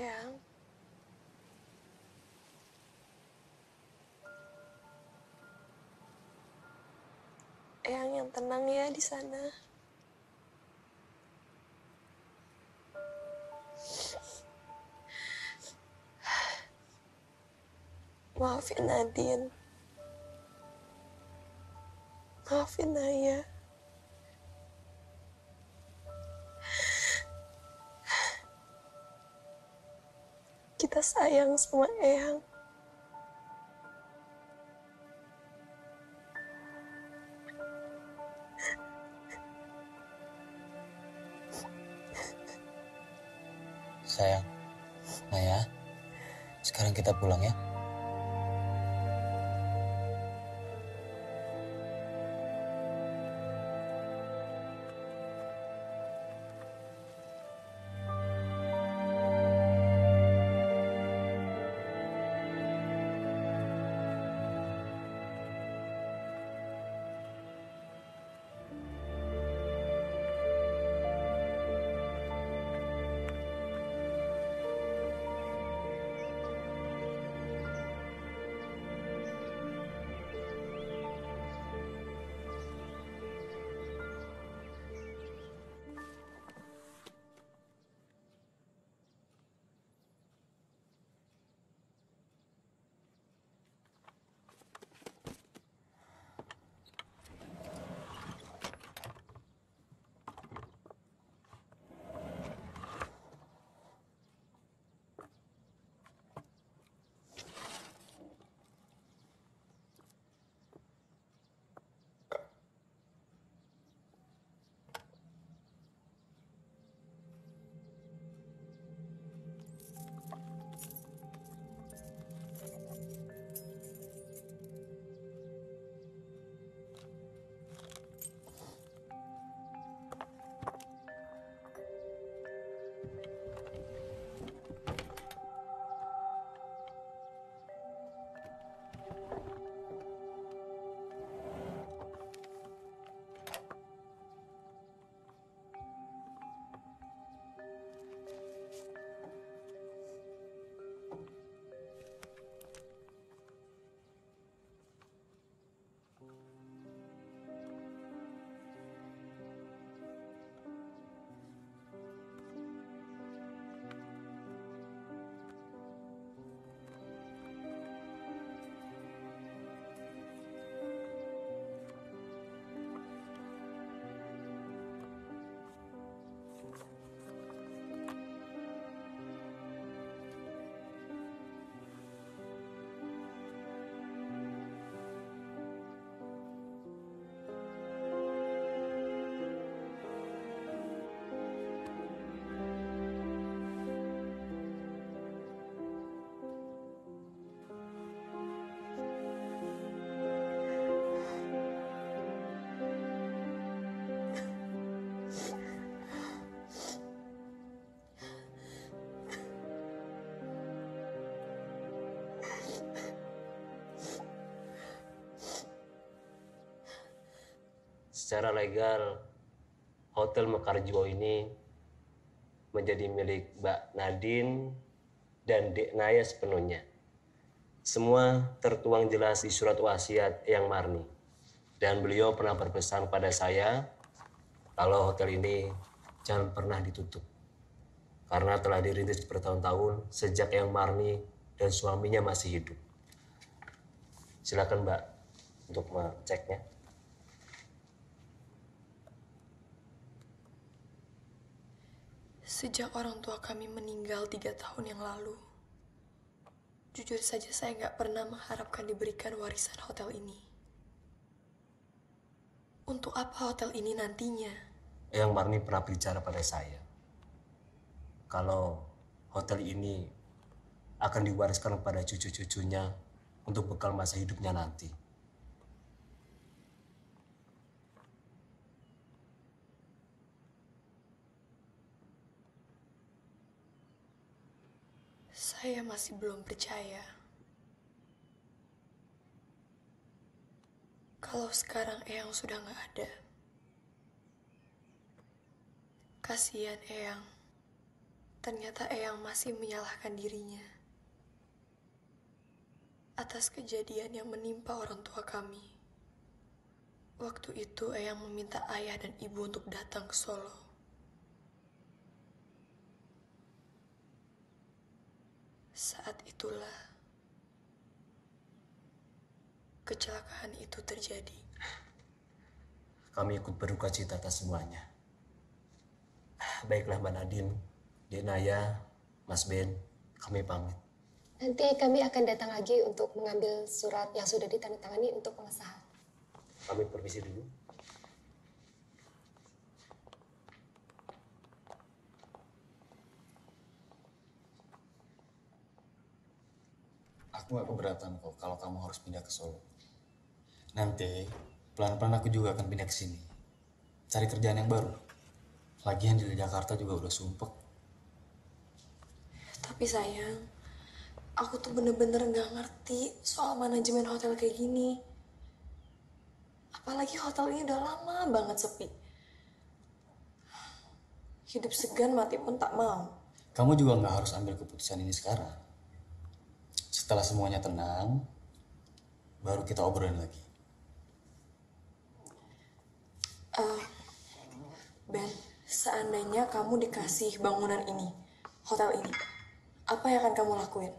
Eyang. Eyang yang tenang ya di sana. Maafin Nadine. Maafin Naya. Kita sayang sama Eyang. Sayang, Naya, sekarang kita pulang ya. Secara legal, Hotel Mekarjiwo ini menjadi milik Mbak Nadine dan Dek Naya sepenuhnya. Semua tertuang jelas di surat wasiat Eyang Marni. Dan beliau pernah berpesan pada saya kalau hotel ini jangan pernah ditutup. Karena telah dirintis bertahun-tahun sejak Eyang Marni dan suaminya masih hidup. Silakan Mbak untuk mengeceknya. Sejak orang tua kami meninggal tiga tahun yang lalu, jujur saja saya nggak pernah mengharapkan diberikan warisan hotel ini. Untuk apa hotel ini nantinya? Eyang Marni pernah bicara pada saya. Kalau hotel ini akan diwariskan kepada cucu-cucunya untuk bekal masa hidupnya nanti. Saya masih belum percaya. Kalau sekarang Eyang sudah nggak ada. Kasihan Eyang. Ternyata Eyang masih menyalahkan dirinya atas kejadian yang menimpa orang tua kami. Waktu itu Eyang meminta ayah dan ibu untuk datang ke Solo. Saat itulah kecelakaan itu terjadi. Kami ikut berduka cita atas semuanya. Baiklah Mbak Nadine, Denaya, Mas Ben, kami pamit. Nanti kami akan datang lagi untuk mengambil surat yang sudah ditandatangani untuk pengesahan. Kami permisi dulu. Aku gak keberatan kok kalau kamu harus pindah ke Solo. Nanti pelan-pelan aku juga akan pindah ke sini. Cari kerjaan yang baru. Lagian di Jakarta juga udah sumpek. Tapi sayang, aku tuh bener-bener gak ngerti soal manajemen hotel kayak gini. Apalagi hotel ini udah lama banget sepi. Hidup segan mati pun tak mau. Kamu juga nggak harus ambil keputusan ini sekarang. Setelah semuanya tenang, baru kita obrolin lagi. Eh, Ben, seandainya kamu dikasih bangunan ini, hotel ini, apa yang akan kamu lakuin?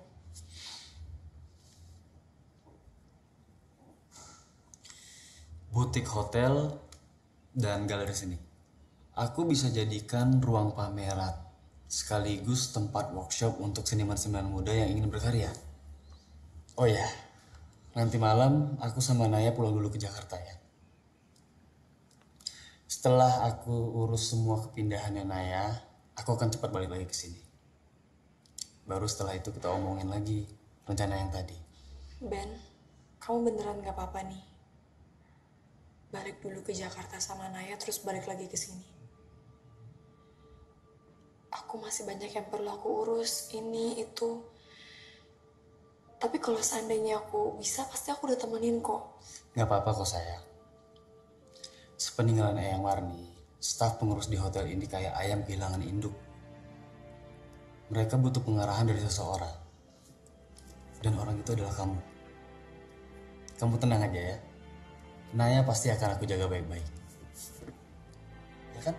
Butik hotel dan galeri seni. Aku bisa jadikan ruang pameran sekaligus tempat workshop untuk seniman-seniman muda yang ingin berkarya. Oh ya, nanti malam aku sama Naya pulang dulu ke Jakarta ya. Setelah aku urus semua kepindahannya Naya, aku akan cepat balik lagi ke sini. Baru setelah itu kita omongin lagi rencana yang tadi. Ben, kamu beneran gak apa-apa nih? Balik dulu ke Jakarta sama Naya, terus balik lagi ke sini. Aku masih banyak yang perlu aku urus, ini, itu. Tapi kalau seandainya aku bisa, pasti aku udah temenin kok. Gak apa-apa kok sayang. Sepeninggalan Eyang Warni, staf pengurus di hotel ini kayak ayam kehilangan induk. Mereka butuh pengarahan dari seseorang. Dan orang itu adalah kamu. Kamu tenang aja ya. Naya pasti akan aku jaga baik-baik. Ya kan?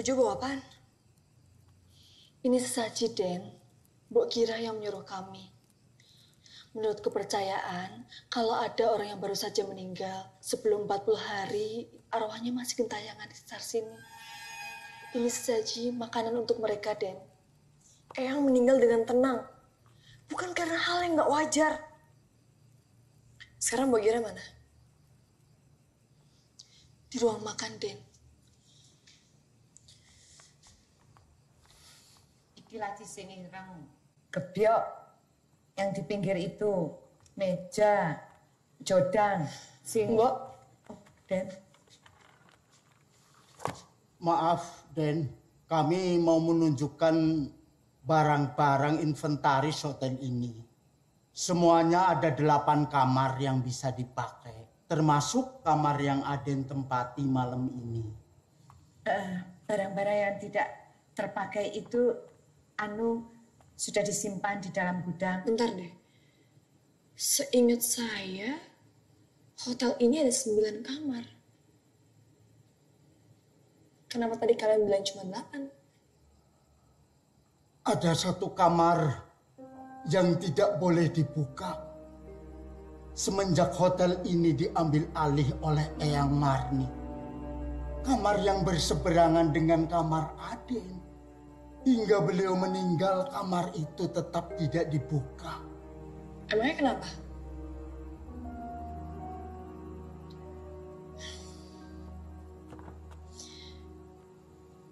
Bujo bawa apaan? Ini sesaji, Den. Mbok kira yang menyuruh kami. Menurut kepercayaan, kalau ada orang yang baru saja meninggal, sebelum 40 hari, arwahnya masih gentayangan di sekitar sini. Ini sesaji makanan untuk mereka, Den. Eyang meninggal dengan tenang. Bukan karena hal yang gak wajar. Sekarang Mbak Gira mana? di ruang makan, Den. Iki lagi sini rang gebyok yang di pinggir itu meja jodan sing Mbok, Den Maaf, Den. Kami mau menunjukkan barang-barang inventaris hotel ini. Semuanya ada delapan kamar yang bisa dipakai. Termasuk kamar yang Aden tempati malam ini. Eh, barang-barang yang tidak terpakai itu anu sudah disimpan di dalam gudang. bentar deh. Seingat saya, hotel ini ada sembilan kamar. Kenapa tadi kalian bilang cuma delapan? Ada satu kamar yang tidak boleh dibuka. Semenjak hotel ini diambil alih oleh Eyang Marni. Kamar yang berseberangan dengan kamar Aden. Hingga beliau meninggal, kamar itu tetap tidak dibuka. Emangnya kenapa?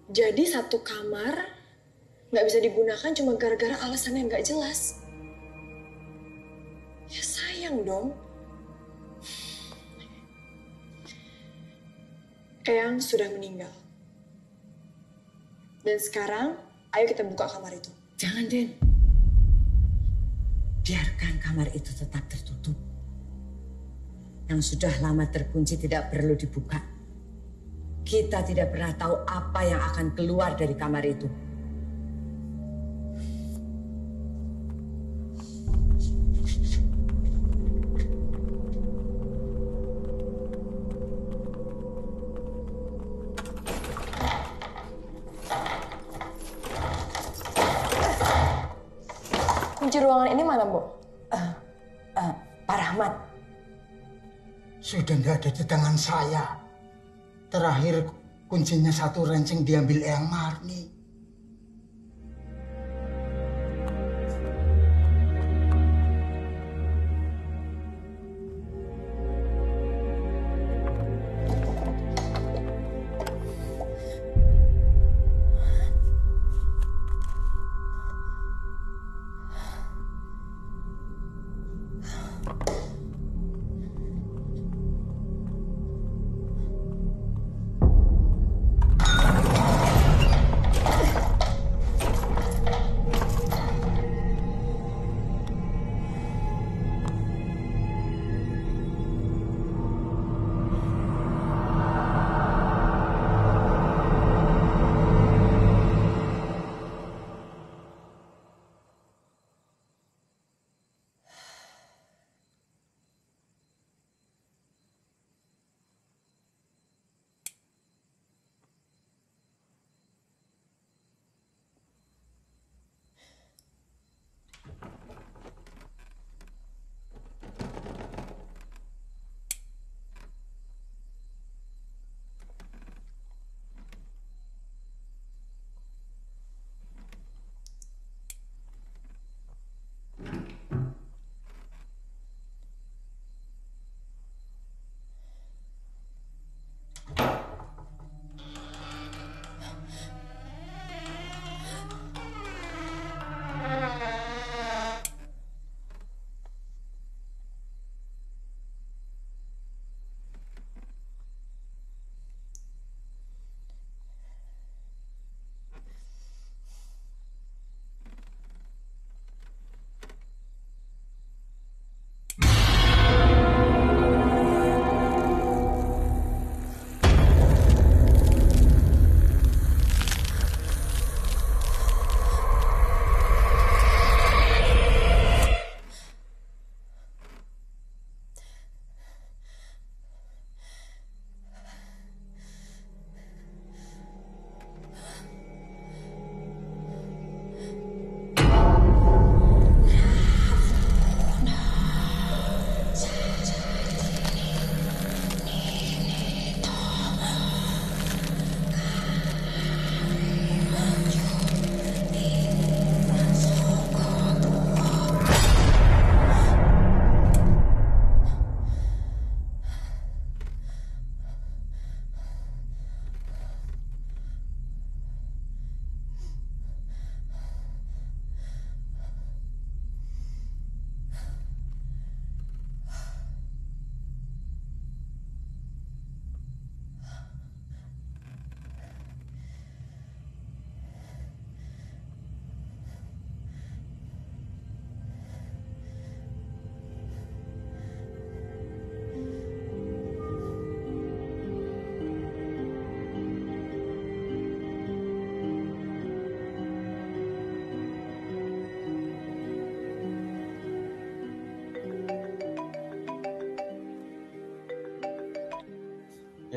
Jadi satu kamar nggak bisa digunakan cuma gara-gara alasan yang nggak jelas. Ya sayang dong. Eyang sudah meninggal. Dan sekarang, ayo kita buka kamar itu. Jangan, Den. Biarkan kamar itu tetap tertutup. Yang sudah lama terkunci tidak perlu dibuka. Kita tidak pernah tahu apa yang akan keluar dari kamar itu. Ada di tangan saya. Terakhir kuncinya satu renceng diambil Eyang Marni.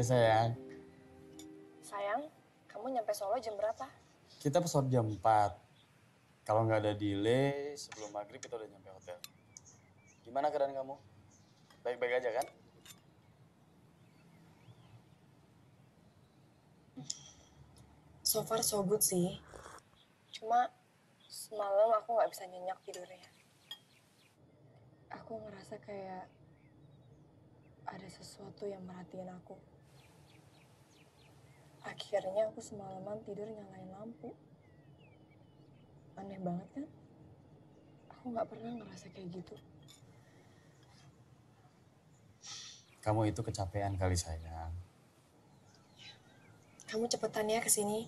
Oke sayang, Sayang, kamu nyampe Solo jam berapa? kita pesawat jam 4. Kalau nggak ada delay, sebelum maghrib kita udah nyampe hotel. Gimana keadaan kamu? Baik-baik aja kan? So far so good sih. Cuma semalam aku nggak bisa nyenyak tidurnya. Aku ngerasa kayak ada sesuatu yang merhatiin aku. Akhirnya aku semalaman tidur nyalain lampu. Aneh banget kan? Aku nggak pernah ngerasa kayak gitu. Kamu itu kecapean kali sayang. Kamu cepetan ya ke sini.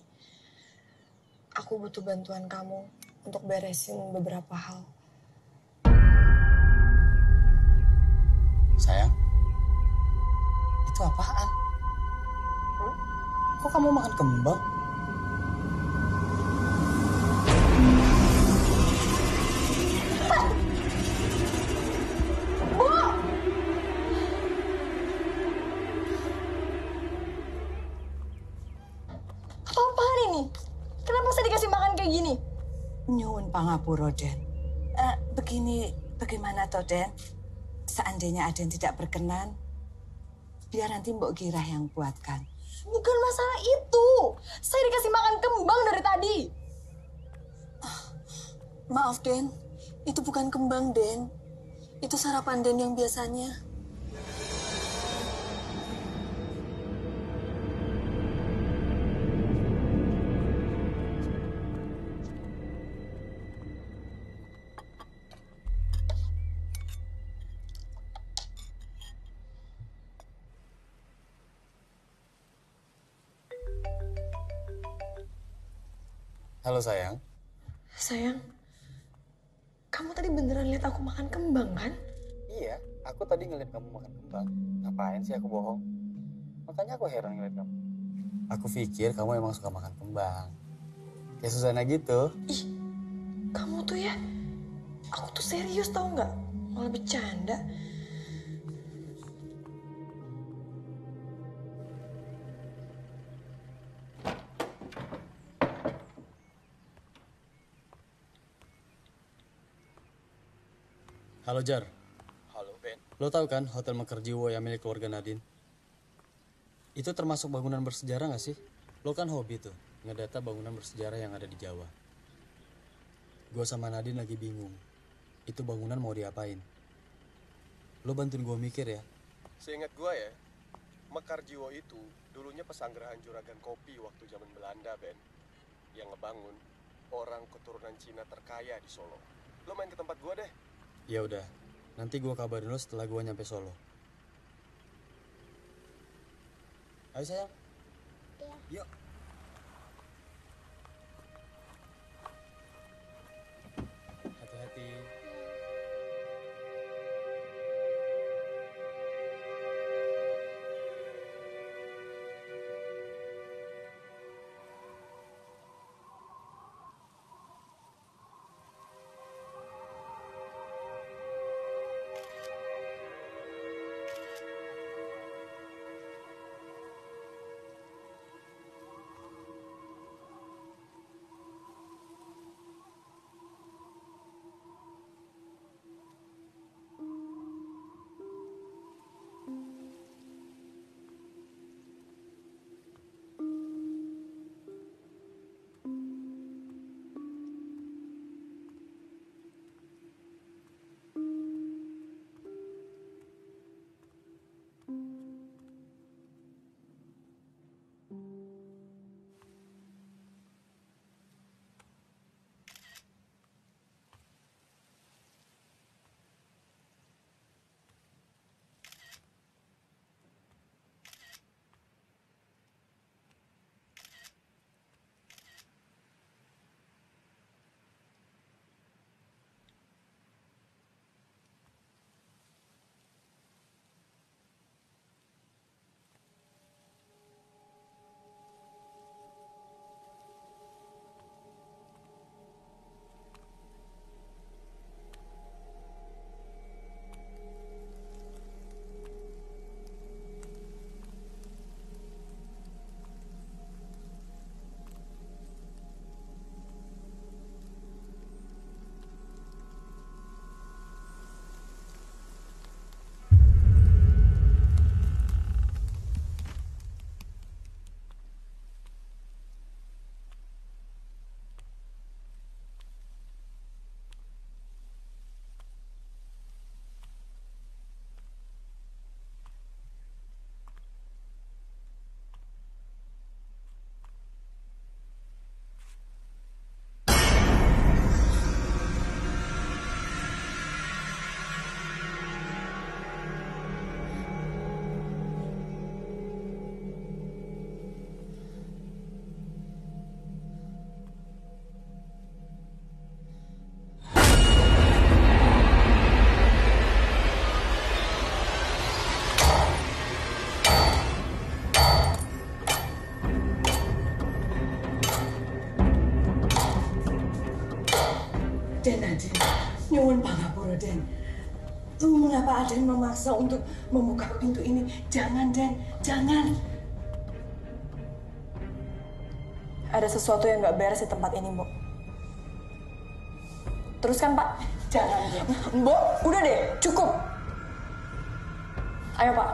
Aku butuh bantuan kamu untuk beresin beberapa hal. Sayang, itu apaan? Kok kamu makan kembang? Apa-apaan ini? Kenapa saya dikasih makan kayak gini? Nyuwun pangapura, Den. Eh, begini, bagaimana toh, Den? Seandainya Aden tidak berkenan, biar nanti Mbok Girah yang buatkan. Bukan masalah itu. Saya dikasih makan kembang dari tadi. Ah, Maaf, Den. Itu bukan kembang, Den. Itu sarapan Den yang biasanya. Halo sayang, Sayang, kamu tadi beneran lihat aku makan kembang, kan? Iya, aku tadi ngeliat kamu makan kembang. Ngapain sih aku bohong? Makanya aku heran ngeliat kamu. Aku pikir kamu emang suka makan kembang. Kayak Susana gitu. Ih, kamu tuh ya, aku tuh serius tau nggak? Malah bercanda. Halo Jar. Halo Ben. Lo tau kan Hotel Mekarjiwo yang milik keluarga Nadine? Itu termasuk bangunan bersejarah gak sih? Lo kan hobi tuh, ngedata bangunan bersejarah yang ada di Jawa. Gue sama Nadine lagi bingung. Itu bangunan mau diapain? Lo bantuin gue mikir ya. Seingat gua ya, Mekarjiwo itu dulunya pesanggerahan juragan kopi waktu zaman Belanda, Ben. Yang ngebangun orang keturunan Cina terkaya di Solo. Lo main ke tempat gua deh. Ya udah, nanti gue kabarin lo setelah gue nyampe Solo. Ayo sayang. Yuk. Pangapura Den. Mengapa Aden memaksa untuk membuka pintu ini? Jangan Den, jangan. Ada sesuatu yang nggak beres di tempat ini, Mbok. Teruskan, Pak. Jangan Den. Mbok, udah deh, cukup. Ayo, Pak.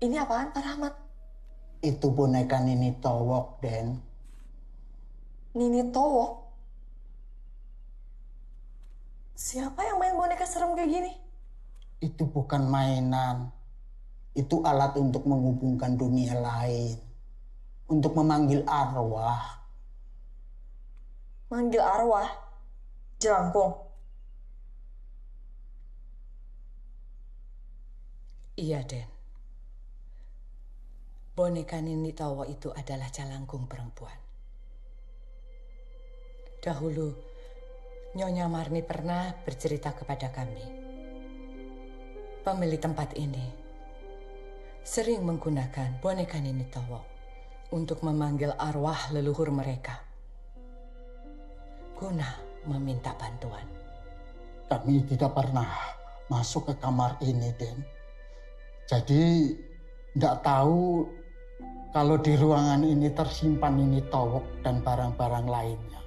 Ini apaan, Pak Rahmat? Itu boneka Nini Towok, Den. Nini Towo? Siapa yang main boneka serem kayak gini? Itu bukan mainan. Itu alat untuk menghubungkan dunia lain. Untuk memanggil arwah. Manggil arwah? Jelangkung? Iya, Den. Boneka Nini Tawa itu adalah calangkung perempuan. Dahulu, Nyonya Marni pernah bercerita kepada kami. Pemilik tempat ini sering menggunakan boneka Nini Tawa untuk memanggil arwah leluhur mereka. Guna meminta bantuan. Kami tidak pernah masuk ke kamar ini, Den. Jadi, tidak tahu kalau di ruangan ini tersimpan ini towok dan barang-barang lainnya.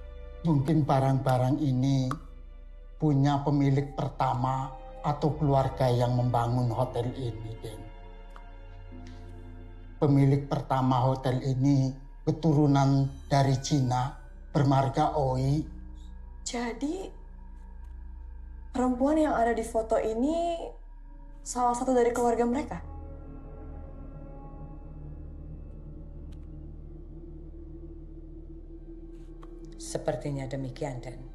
Mungkin barang-barang ini punya pemilik pertama atau keluarga yang membangun hotel ini, Den. Pemilik pertama hotel ini keturunan dari Cina bermarga Oi. Jadi, perempuan yang ada di foto ini salah satu dari keluarga mereka? Sepertinya demikian, Den.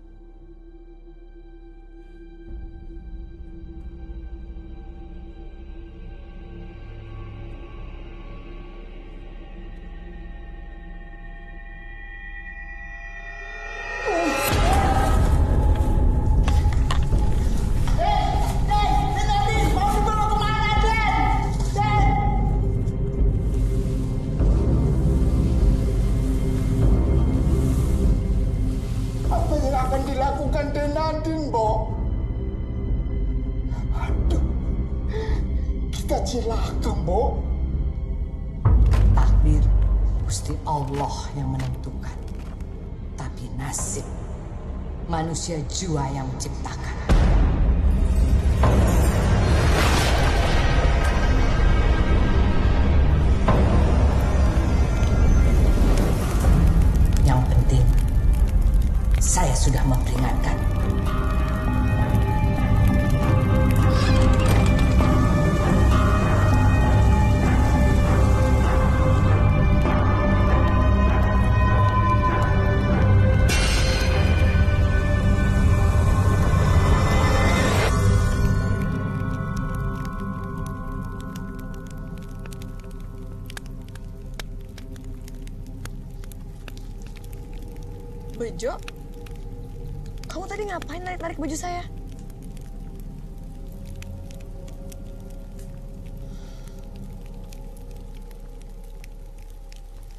Manusia jua yang menciptakan. Jo, kamu tadi ngapain narik-narik baju saya?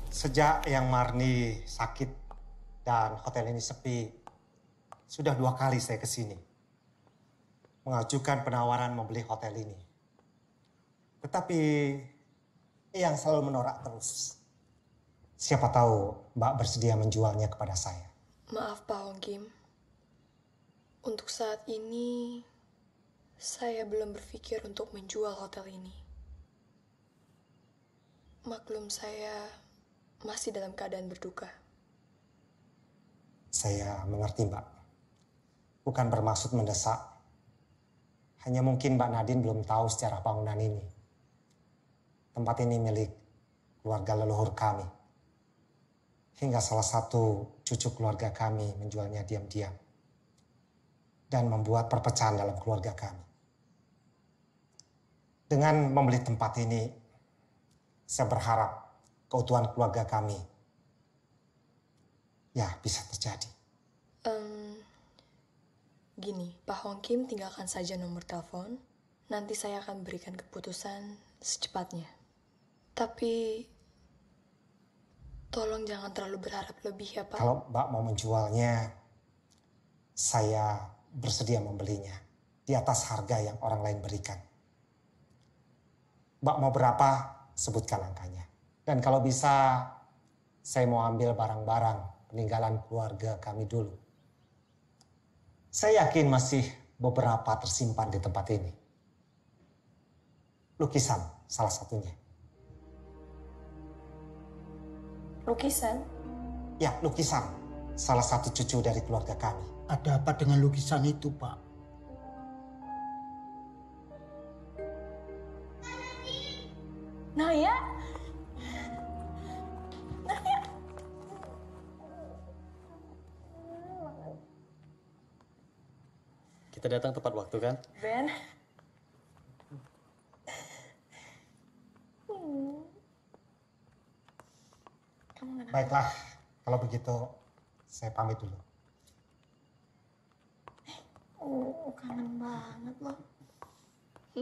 Sejak yang Marni sakit dan hotel ini sepi, sudah dua kali saya ke sini. Mengajukan penawaran membeli hotel ini. Tetapi yang selalu menolak terus. Siapa tahu Mbak bersedia menjualnya kepada saya. Maaf Pak Hongkim. Untuk saat ini, saya belum berpikir untuk menjual hotel ini. Maklum saya masih dalam keadaan berduka. Saya mengerti Mbak. Bukan bermaksud mendesak. Hanya mungkin Mbak Nadine belum tahu secara bangunan ini. Tempat ini milik keluarga leluhur kami. Hingga salah satu cucu keluarga kami menjualnya diam-diam. Dan membuat perpecahan dalam keluarga kami. Dengan membeli tempat ini, saya berharap keutuhan keluarga kami ya bisa terjadi. Em, gini, Pak Hongkim tinggalkan saja nomor telepon. Nanti saya akan berikan keputusan secepatnya. Tapi tolong jangan terlalu berharap lebih ya Pak. Kalau Mbak mau menjualnya, saya bersedia membelinya di atas harga yang orang lain berikan. Mbak mau berapa, sebutkan angkanya. Dan kalau bisa, saya mau ambil barang-barang peninggalan keluarga kami dulu. Saya yakin masih beberapa tersimpan di tempat ini. Lukisan salah satunya. Lukisan? Ya, lukisan. Salah satu cucu dari keluarga kami. Ada apa dengan lukisan itu, Pak? Begitu saya pamit dulu. Oh, kangen banget loh.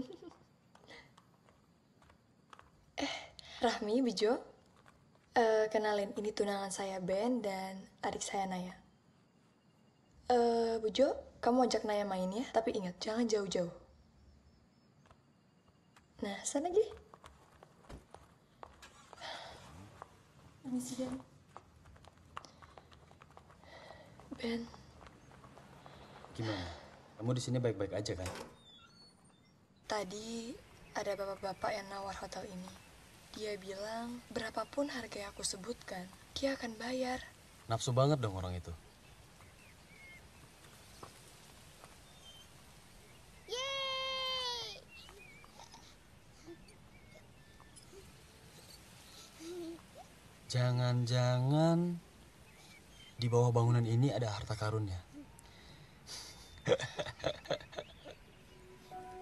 eh, Rahmi, Bijo. Eh, kenalin, ini tunangan saya Ben dan adik saya Naya. Eh, Bujo, kamu ajak Naya main ya, tapi ingat jangan jauh-jauh. Nah, sana lagi. Permisi, Ben. Ben, Gimana? Kamu di sini baik-baik aja kan? Tadi ada bapak-bapak yang nawar hotel ini. Dia bilang, berapapun harga yang aku sebutkan, dia akan bayar. Nafsu banget dong orang itu. Jangan-jangan di bawah bangunan ini ada harta karunnya.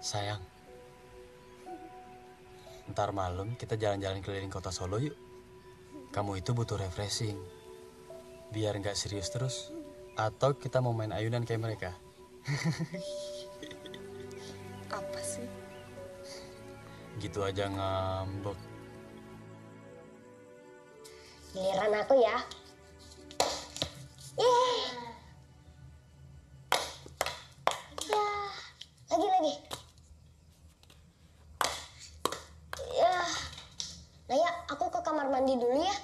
Sayang, ntar malam kita jalan-jalan keliling kota Solo yuk. Kamu itu butuh refreshing. Biar nggak serius terus. Atau kita mau main ayunan kayak mereka. Apa sih? Gitu aja ngambek. Giliran aku ya. Yeay. Ya, lagi lagi. Ya. Naya, aku ke kamar mandi dulu ya.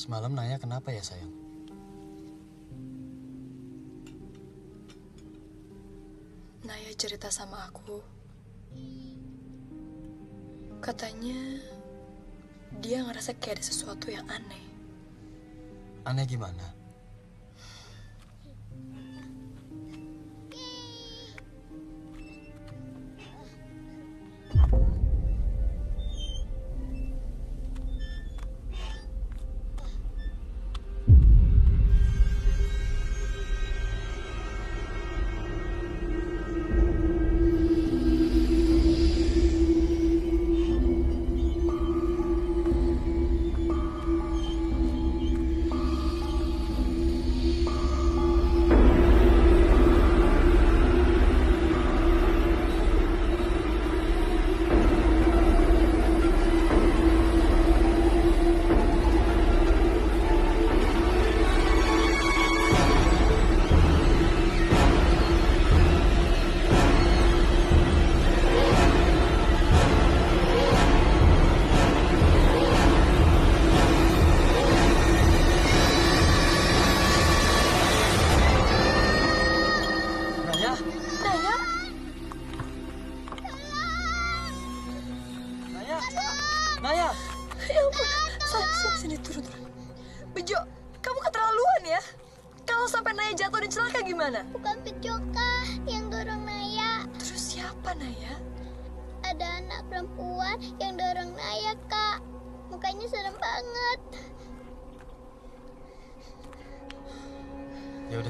Semalam Naya kenapa ya sayang? Naya cerita sama aku. Katanya dia ngerasa kayak ada sesuatu yang aneh. Aneh gimana?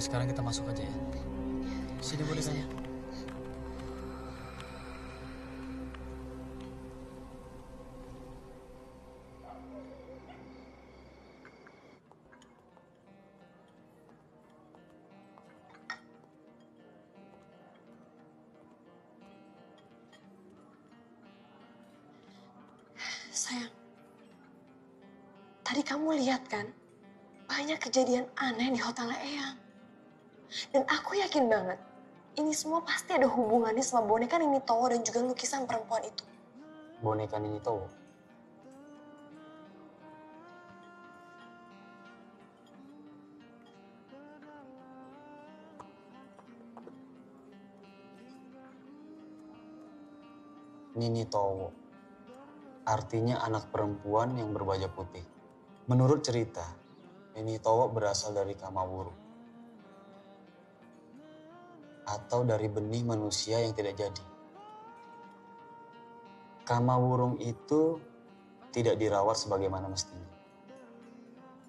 Udah sekarang kita masuk aja ya. Sini boleh saya. Sayang, tadi kamu lihat kan? Banyak kejadian aneh di hotelnya Eyang. Dan aku yakin banget, ini semua pasti ada hubungannya sama boneka Nini Towo dan juga lukisan perempuan itu. Boneka Nini Towo. Nini Towo. Artinya anak perempuan yang berbaju putih. Menurut cerita, Nini Towo berasal dari Kamawuru. Atau dari benih manusia yang tidak jadi. Kamawurung itu tidak dirawat sebagaimana mestinya.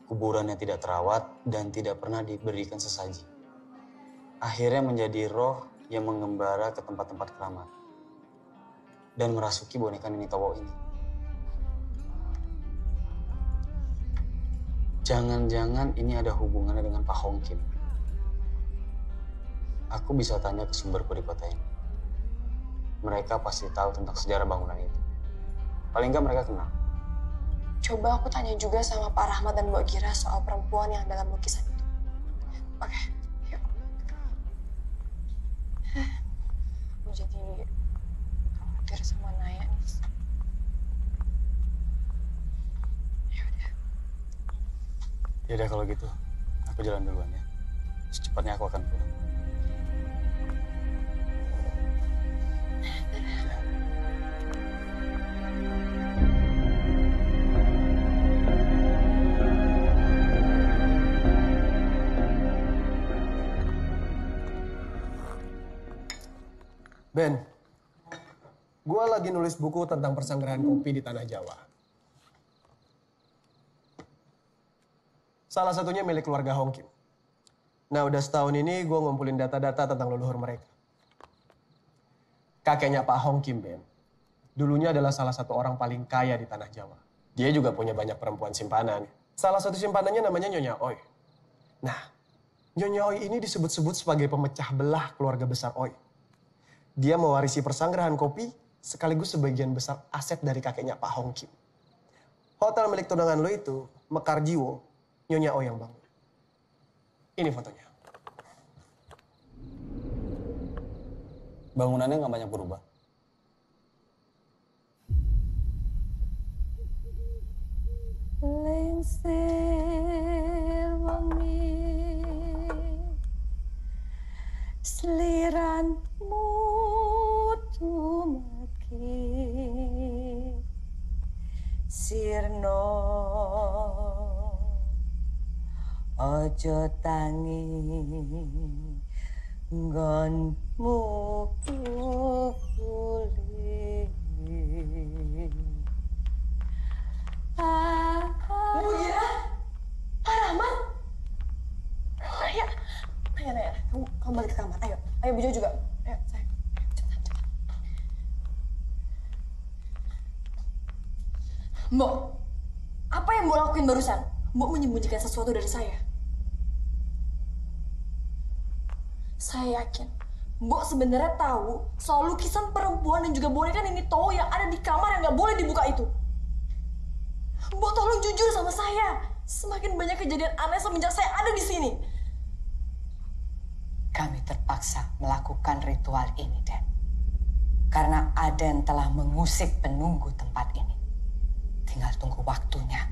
Kuburannya tidak terawat dan tidak pernah diberikan sesaji. Akhirnya menjadi roh yang mengembara ke tempat-tempat keramat dan merasuki boneka Nini Towo ini. Jangan-jangan ini ada hubungannya dengan Pak Hong Kim. Aku bisa tanya ke sumberku di kota ini. Mereka pasti tahu tentang sejarah bangunan itu. Paling nggak mereka kenal. Coba aku tanya juga sama Pak Rahmat dan Mbak Gira soal perempuan yang dalam lukisan itu. Oke, yuk. Aku jadi khawatir sama Naya nih. Ya udah kalau gitu, aku jalan duluan ya. Secepatnya aku akan pulang. Ben, gua lagi nulis buku tentang persanggrahan kopi di Tanah Jawa. Salah satunya milik keluarga Hong Kim. Nah, udah setahun ini gue ngumpulin data-data tentang leluhur mereka. Kakeknya Pak Hong Kim, Ben. Dulunya adalah salah satu orang paling kaya di Tanah Jawa. Dia juga punya banyak perempuan simpanan. Salah satu simpanannya namanya Nyonya Oi. Nah, Nyonya Oi ini disebut-sebut sebagai pemecah belah keluarga besar Oi. Dia mewarisi persanggrahan kopi sekaligus sebagian besar aset dari kakeknya Pak Hong Kim. Hotel milik tunangan lo itu, Mekar Jiwo, Nyonya Oi yang bangun. Ini fotonya. Bangunannya nggak banyak berubah. Lengsir wengi Seliranmu tumeki Sirno Ojo tangi nggonmu kukuli Bu Ira, Pak Rahmat. Naya, Naya, Naya, kamu, kamu balik ke kamar. Ayo, ayo Bu Jo juga. Ayo, saya. Mbok, apa yang Mbok lakuin barusan? Mbok menyembunyikan sesuatu dari saya. Saya yakin Mbok sebenarnya tahu soal lukisan perempuan dan juga boneka ini Toho yang ada di kamar yang nggak boleh dibuka itu. Mbok tolong jujur sama saya. Semakin banyak kejadian aneh semenjak saya ada di sini. Kami terpaksa melakukan ritual ini, Den. Karena Aden telah mengusik penunggu tempat ini. Tinggal tunggu waktunya.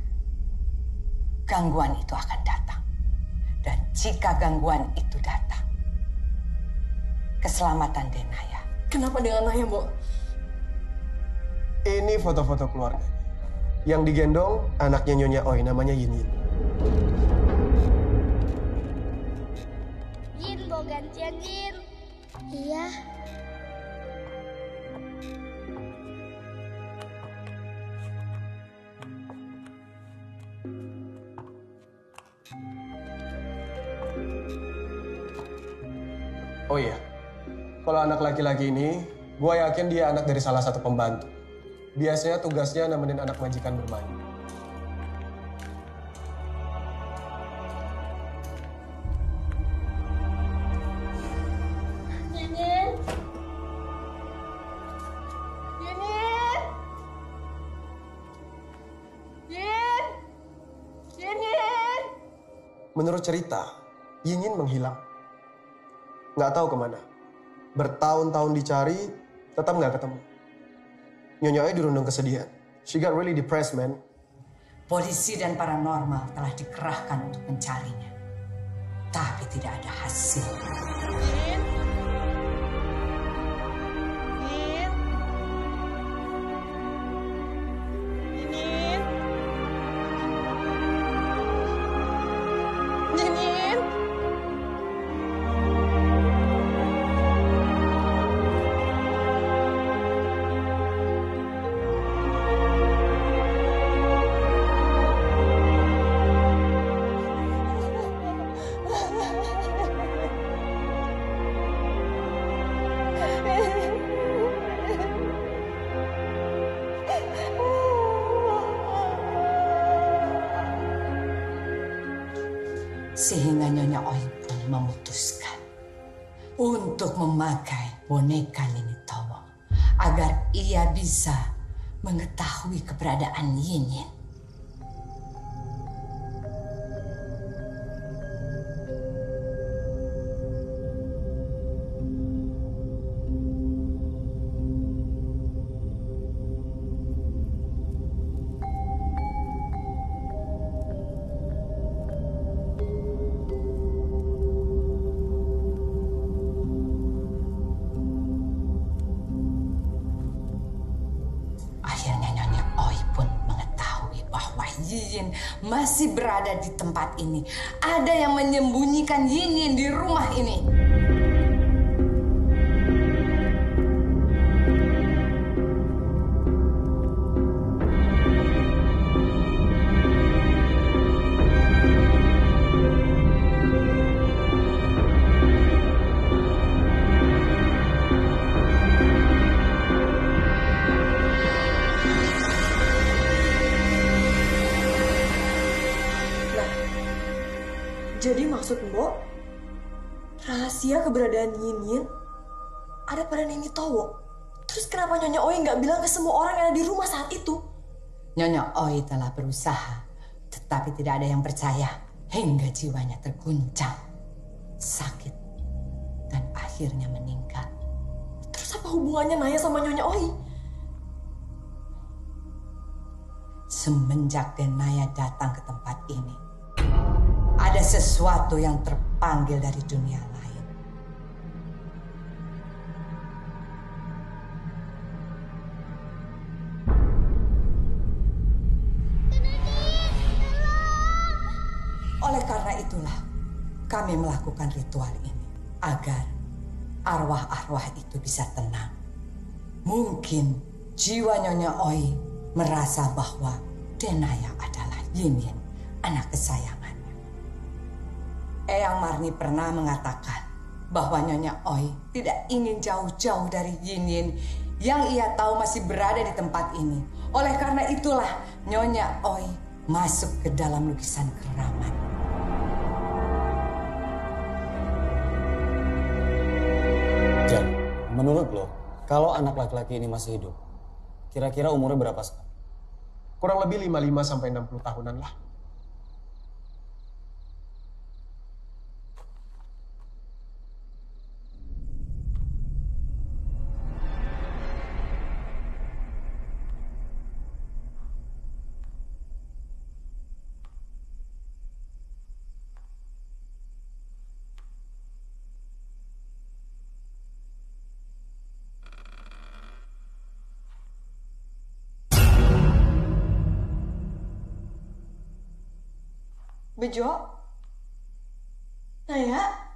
Gangguan itu akan datang. Dan jika gangguan itu datang, keselamatan Denaya. Kenapa dengan Naya, Mbok? Ini foto-foto keluarga. Yang digendong anaknya Nyonya Oi, namanya Yin Yin. Jin, mau gantian Jin. Iya. Oh iya, kalau anak laki-laki ini, gue yakin dia anak dari salah satu pembantu. Biasanya tugasnya nemenin anak majikan bermain. Menurut cerita, Yin menghilang. Nggak tahu ke mana. Bertahun-tahun dicari, tetap nggak ketemu. Nyonya Oi dirundung kesedihan. She got really depressed, man. Polisi dan paranormal telah dikerahkan untuk mencarinya. Tapi tidak ada hasil. Memakai boneka Nini Towo agar ia bisa mengetahui keberadaan Yin Yin. Berada di tempat ini. Ada yang menyembunyikan Yin di rumah ini. Oi telah berusaha, tetapi tidak ada yang percaya hingga jiwanya terguncang, sakit, dan akhirnya meninggal. Terus apa hubungannya Naya sama Nyonya Oi? semenjak Denaya datang ke tempat ini, ada sesuatu yang terpanggil dari dunia lain. Oleh karena itulah kami melakukan ritual ini agar arwah-arwah itu bisa tenang. Mungkin jiwa Nyonya Oi merasa bahwa Denaya adalah Yinyin, anak kesayangannya. Eyang Marni pernah mengatakan bahwa Nyonya Oi tidak ingin jauh-jauh dari Yinyin yang ia tahu masih berada di tempat ini. Oleh karena itulah Nyonya Oi masuk ke dalam lukisan keramat. Menurut lo, kalau anak laki-laki ini masih hidup, kira-kira umurnya berapa sekarang? Kurang lebih 55 sampai 60 tahunan lah. Bejo? Naya?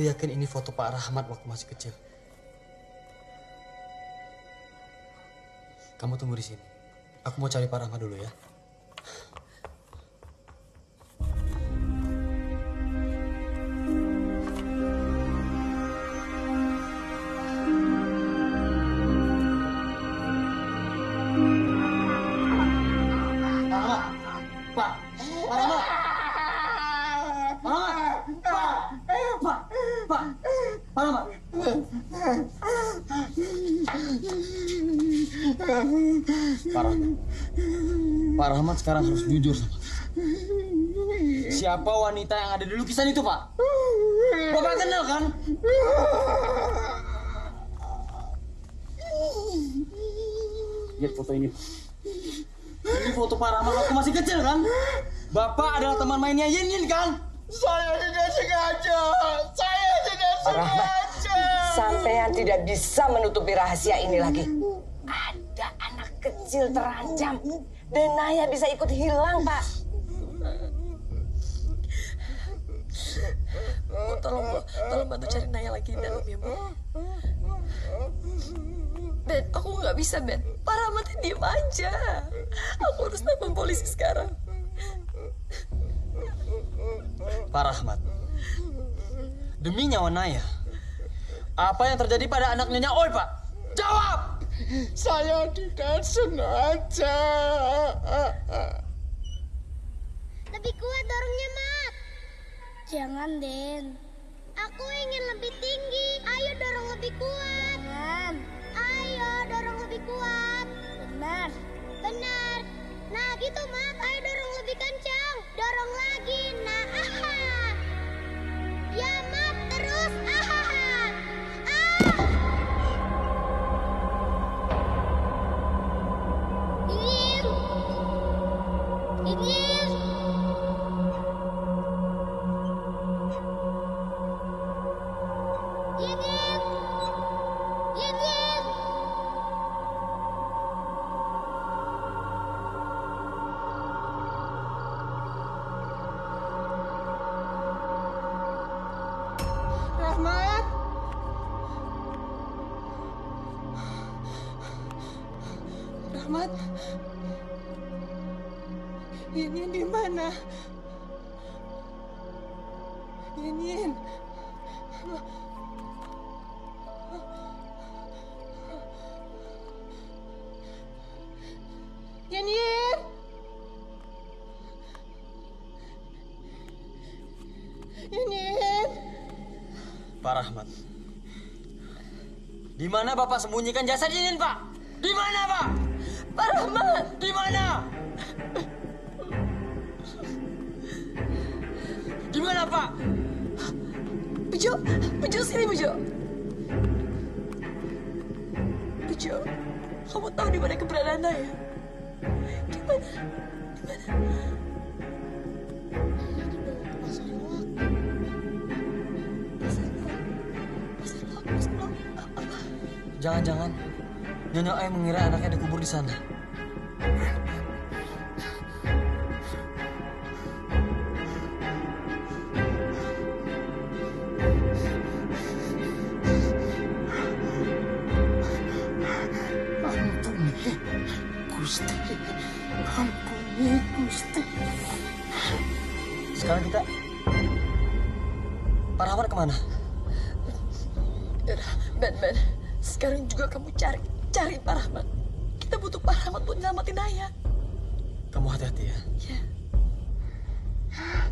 Aku yakin ini foto Pak Rahmat waktu masih kecil. Kamu tunggu di sini. Aku mau cari Pak Rahmat dulu ya. Sekarang harus jujur sama. Siapa wanita yang ada di lukisan itu, Pak? Bapak kenal kan? Lihat foto ini. Ini foto Pak Rahmat waktu masih kecil kan? Bapak adalah teman mainnya Yin Yin kan? Saya tidak sengaja. Saya tidak sengaja. sampean tidak bisa menutupi rahasia ini lagi. Ada anak kecil terancam. Dan Naya bisa ikut hilang, Pak. Bu, tolong Bu, tolong bantu cari Naya lagi di dalam ya Bu. Ben, aku nggak bisa Ben. Pak Rahmat diem aja. Aku harus telepon polisi sekarang. Pak Rahmat. Demi nyawa Naya. Apa yang terjadi pada anak Nyonya Oi, Pak? Jawab! Saya tidak sengaja. Lebih kuat dorongnya, Mat. Jangan, Den. Aku ingin lebih tinggi. Ayo dorong lebih kuat. Jangan. Ayo dorong lebih kuat. Benar. Benar. Nah, gitu, Mat. Bapak sembunyikan jasad Yin, Pak? Di mana, Pak? Pak Rahmat. Di mana? Di mana, Pak? Bejo, Bejo sini Bejo. Bejo, kamu tahu di mana keberadaan Naya? Di mana? Di mana? Jangan-jangan Nyonya Ai mengira anaknya dikubur di sana. Ampuni Gusti. Ampuni Gusti. Sekarang kita... Pak Rahmat ke mana? Ben. Sekarang juga kamu cari, cari Pak Rahmat. Kita butuh Pak Rahmat buat nyelamatin Naya. Kamu hati-hati ya. Ya. Pak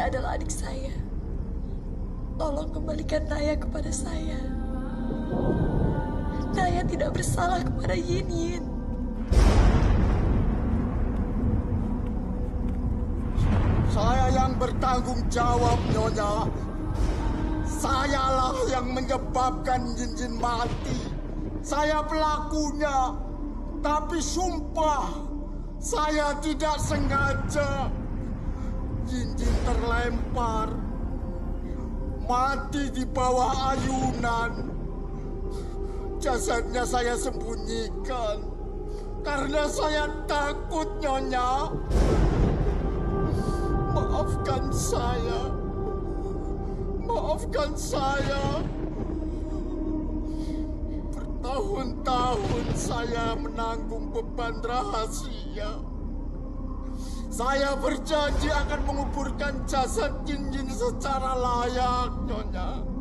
Dia adalah adik saya. Tolong kembalikan Naya kepada saya. Naya tidak bersalah kepada Yin Yin. Saya yang bertanggung jawab, Nyonya. Sayalah yang menyebabkan Jinjin mati. Saya pelakunya. Tapi sumpah, saya tidak sengaja. Jinjin terlempar. Mati di bawah ayunan. Jasadnya saya sembunyikan. Karena saya takut, Nyonya. Maafkan saya. Maafkan saya. Bertahun-tahun saya menanggung beban rahasia. Saya berjanji akan menguburkan jasad Jinjin secara layak, Nyonya.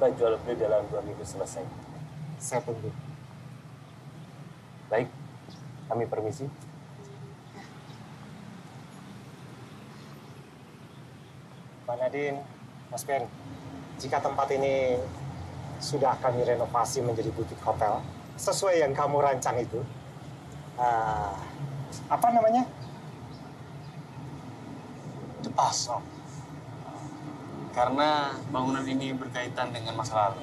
Akta jual beli dalam dua minggu selesai. Saya tunggu. Baik, kami permisi. Mbak Nadine, Mas Ben, jika tempat ini sudah kami renovasi menjadi butik hotel, sesuai yang kamu rancang itu, ah, apa namanya? The Paso. Karena bangunan ini berkaitan dengan masa lalu.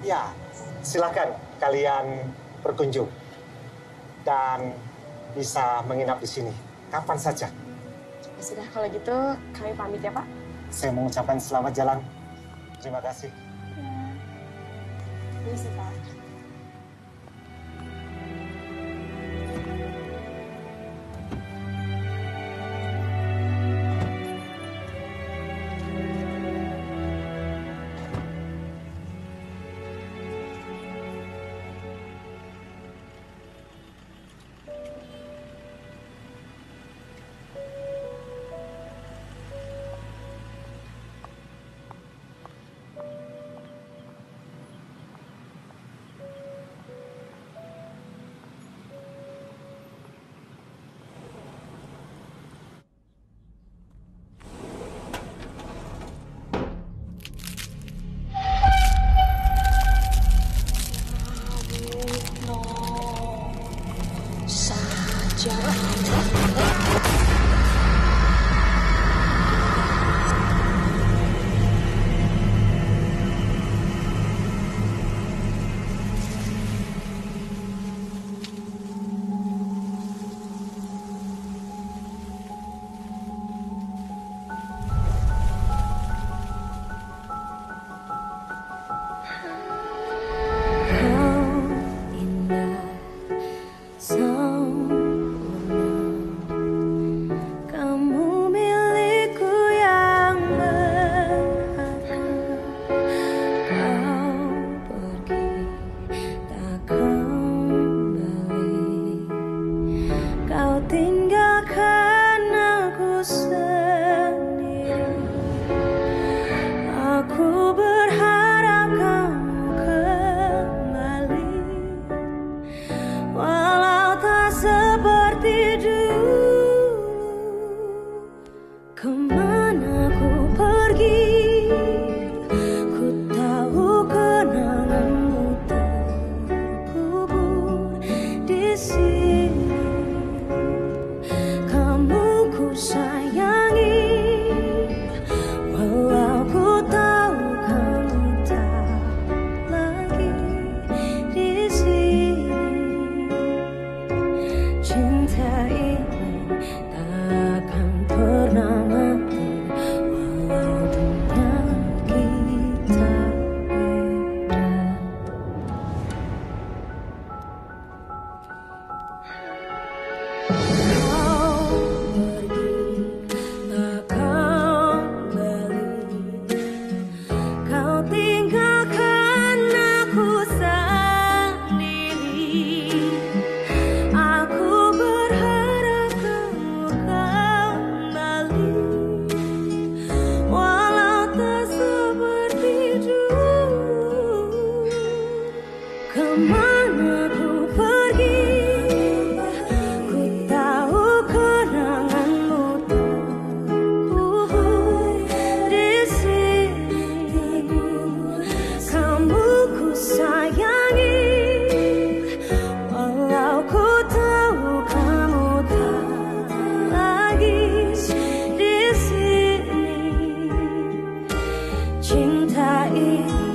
Ya, silakan kalian berkunjung dan bisa menginap di sini kapan saja. Ya sudah, kalau gitu kami pamit ya, Pak. Saya mengucapkan selamat jalan. Terima kasih. Ini sih, Pak. You.